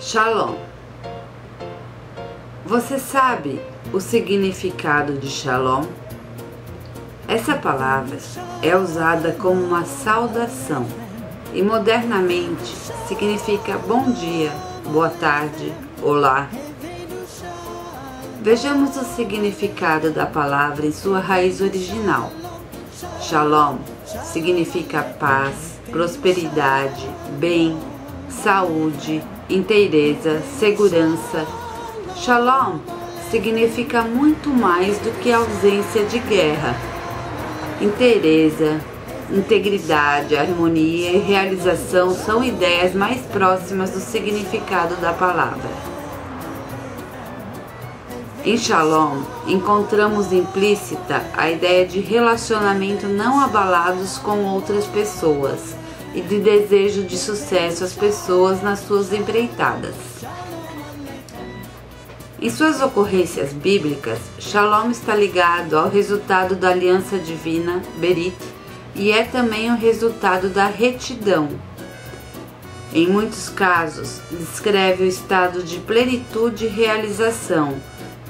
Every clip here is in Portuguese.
Shalom. Você sabe o significado de Shalom? Essa palavra é usada como uma saudação e modernamente significa bom dia, boa tarde, olá. Vejamos o significado da palavra em sua raiz original. Shalom significa paz, prosperidade, bem, saúde, inteireza, segurança. Shalom significa muito mais do que ausência de guerra. Inteireza, integridade, harmonia e realização são ideias mais próximas do significado da palavra. Em Shalom, encontramos implícita a ideia de relacionamento não abalados com outras pessoas e de desejo de sucesso às pessoas nas suas empreitadas. Em suas ocorrências bíblicas, Shalom está ligado ao resultado da aliança divina, Berit, e é também o resultado da retidão. Em muitos casos, descreve o estado de plenitude e realização,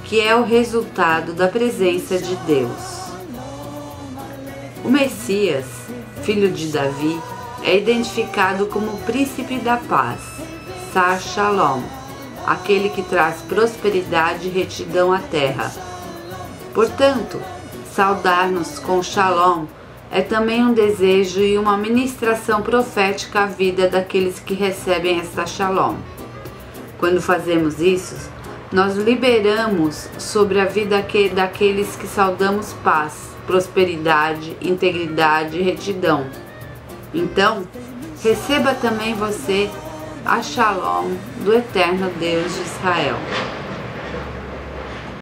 que é o resultado da presença de Deus. O Messias, filho de Davi, é identificado como o príncipe da paz, Sar Shalom, aquele que traz prosperidade e retidão à terra. Portanto, saudar-nos com Shalom é também um desejo e uma ministração profética à vida daqueles que recebem esta Shalom. Quando fazemos isso, nós liberamos sobre a vida daqueles que saudamos paz, prosperidade, integridade e retidão então, receba também você a Shalom do eterno Deus de Israel.